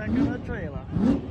咱给他拽了。